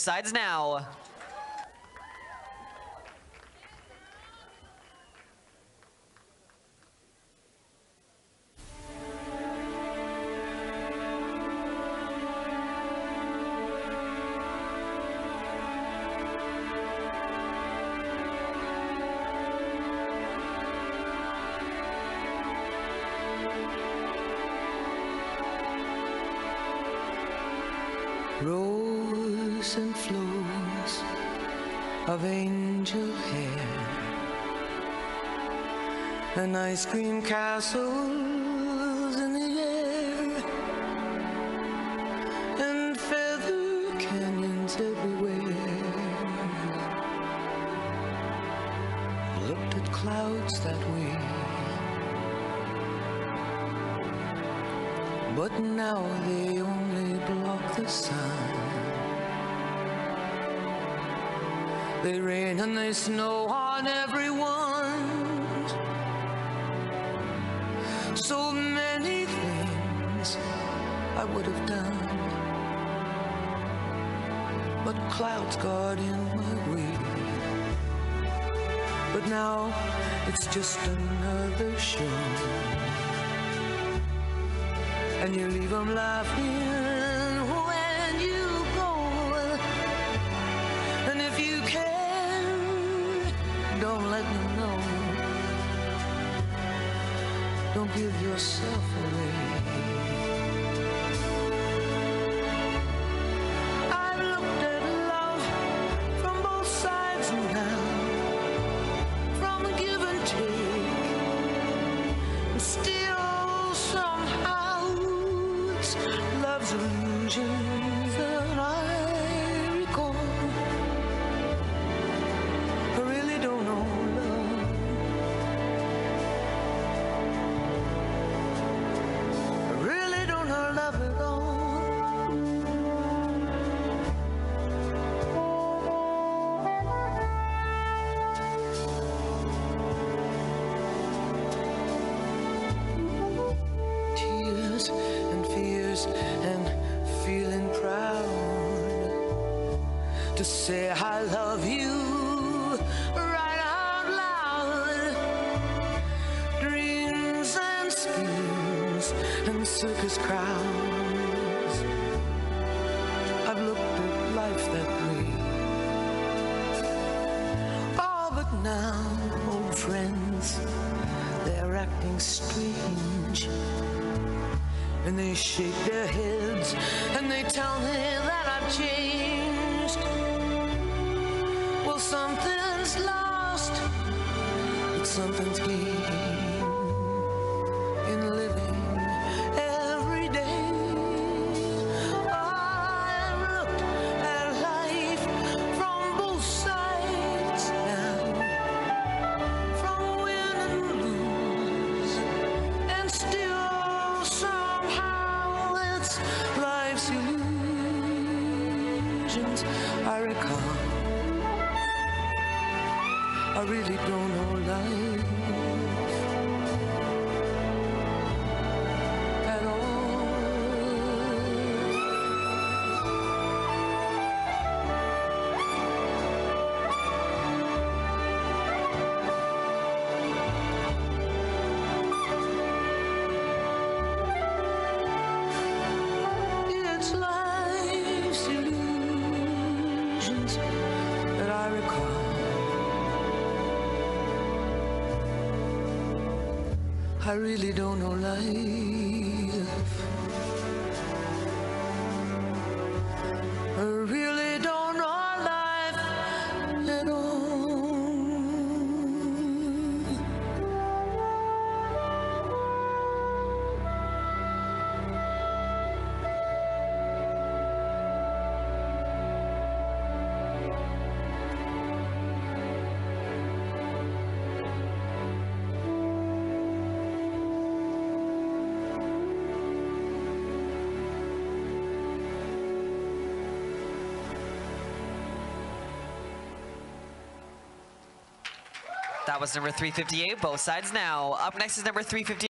Sides now. And flows of angel hair and ice cream castles in the air and feather canyons everywhere. Looked at clouds that way. But now they only block the sun. They rain and they snow on everyone. So many things I would have done. But clouds got in my way. But now it's just another show and you leave them laughing don't let them know. Don't give yourself away. To say I love you right out loud. Dreams and schemes and circus crowds. I've looked at life that way. Oh, but now, old friends, they're acting strange. And they shake their heads and they tell me that I've changed. Something's lost, but something's gained in living every day. I've looked at life from both sides now, from win and lose, and still somehow it's life's illusions I recall. I really don't know life I really don't know life. That was number 358. Both sides now. Up next is number 350.